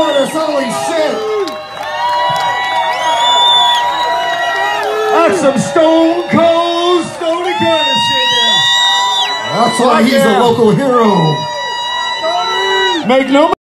Stoney holy shit! That's some stone cold Stoney kind of shit there. That's why he's a local hero. Make no